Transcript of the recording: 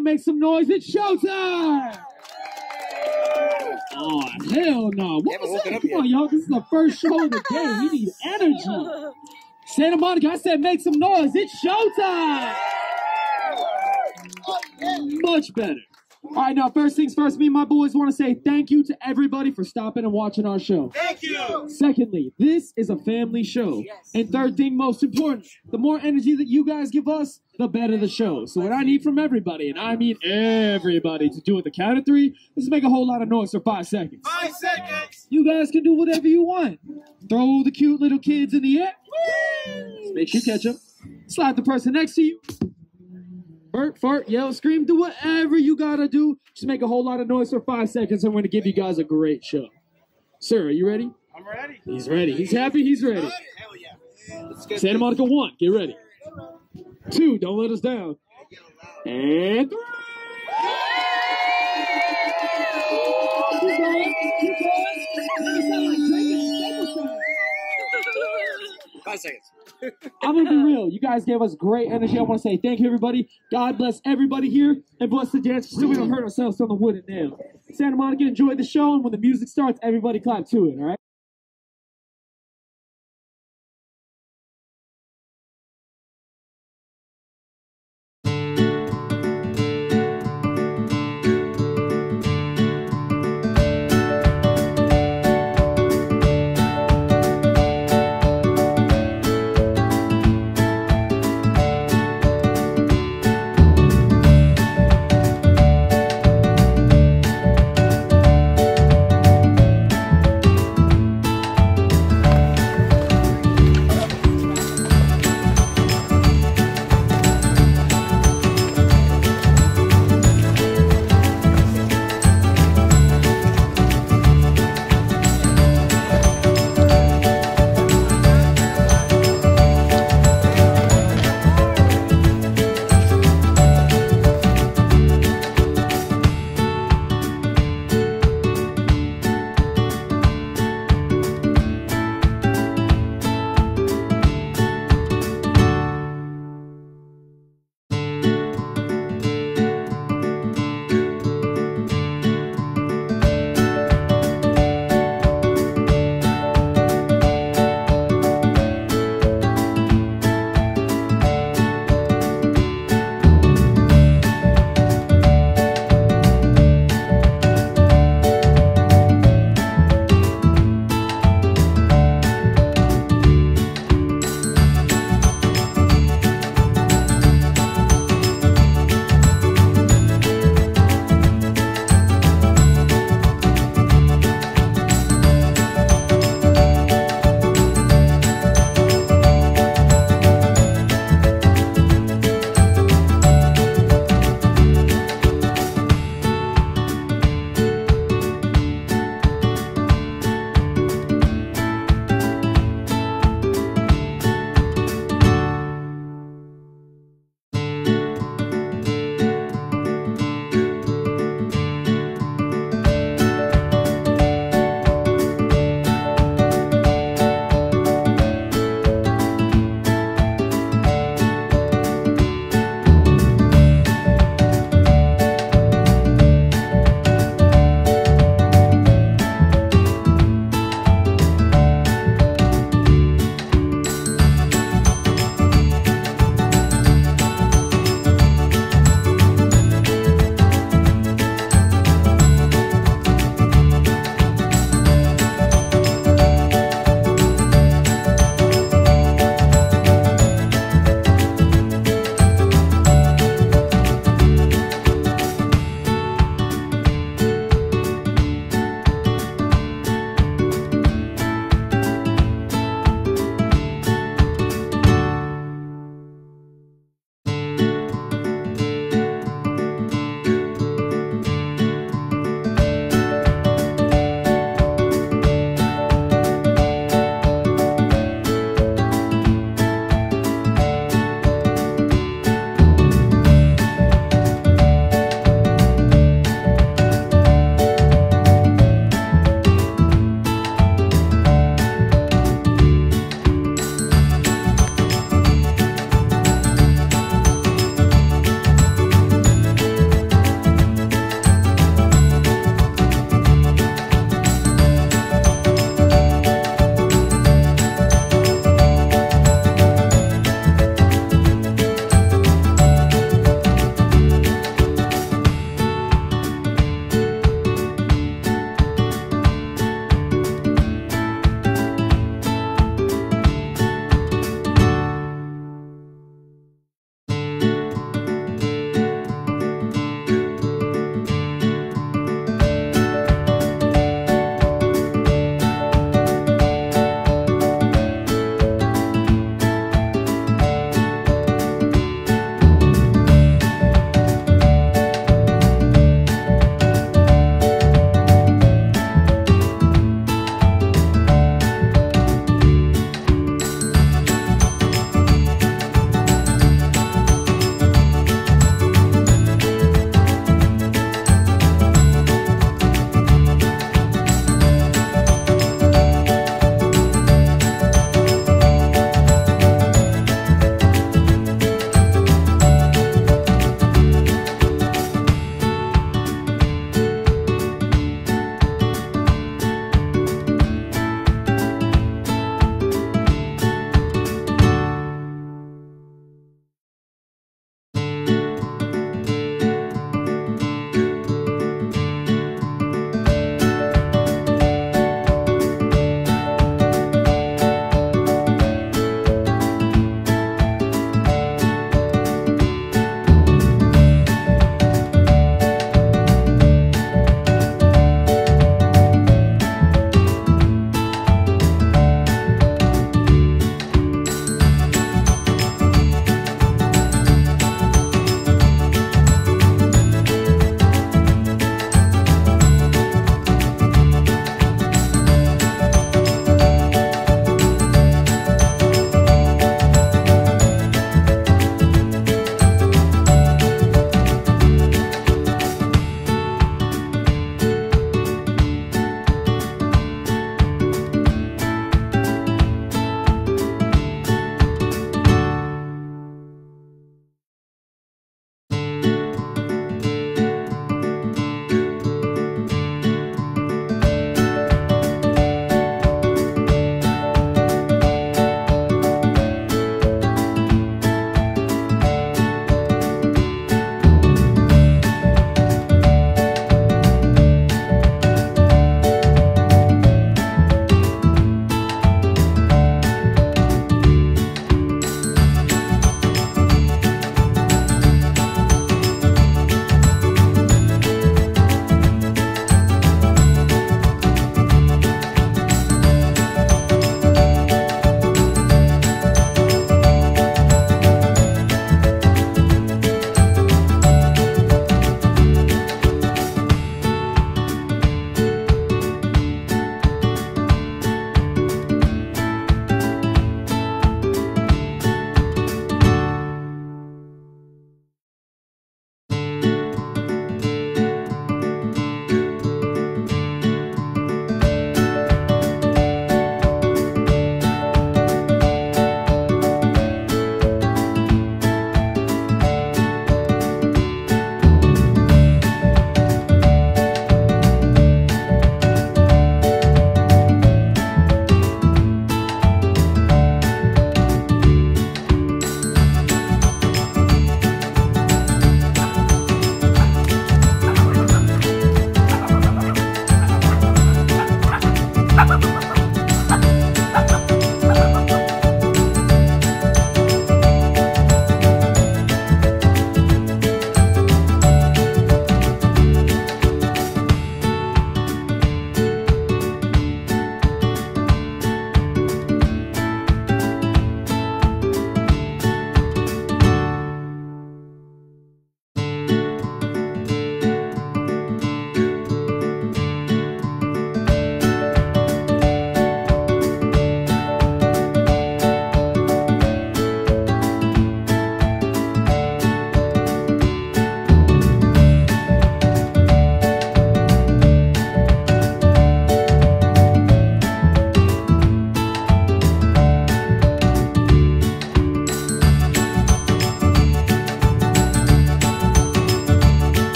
All right, Santa Monica, make some noise. It's showtime. Oh hell no! What was that? Come yet. on, y'all. This is the first show of the day. We need energy. Santa Monica, I said make some noise. It's showtime. Much better. All right, now first things first. Me and my boys want to say thank you to everybody for stopping and watching our show. Thank you. Secondly, this is a family show. Yes. And third thing, most important, the more energy that you guys give us, the better the show. So what I need from everybody, and I mean everybody, to do at the count of three, let's make a whole lot of noise for five seconds. Five seconds. You guys can do whatever you want. Throw the cute little kids in the air. Make sure you catch them. Slide the person next to you. Burp, fart, yell, scream, do whatever you gotta do. Just make a whole lot of noise for five seconds. I'm gonna give you guys a great show. Sir, are you ready? I'm ready. He's ready. He's happy. He's ready. Hell yeah. Santa Monica one, get ready. Two, don't let us down. And three. Five seconds. I'm gonna be real. You guys gave us great energy. I want to say thank you, everybody. God bless everybody here, and bless the dancers so we don't hurt ourselves on the wooden nail. Santa Monica, enjoy the show, and when the music starts, everybody clap to it. All right.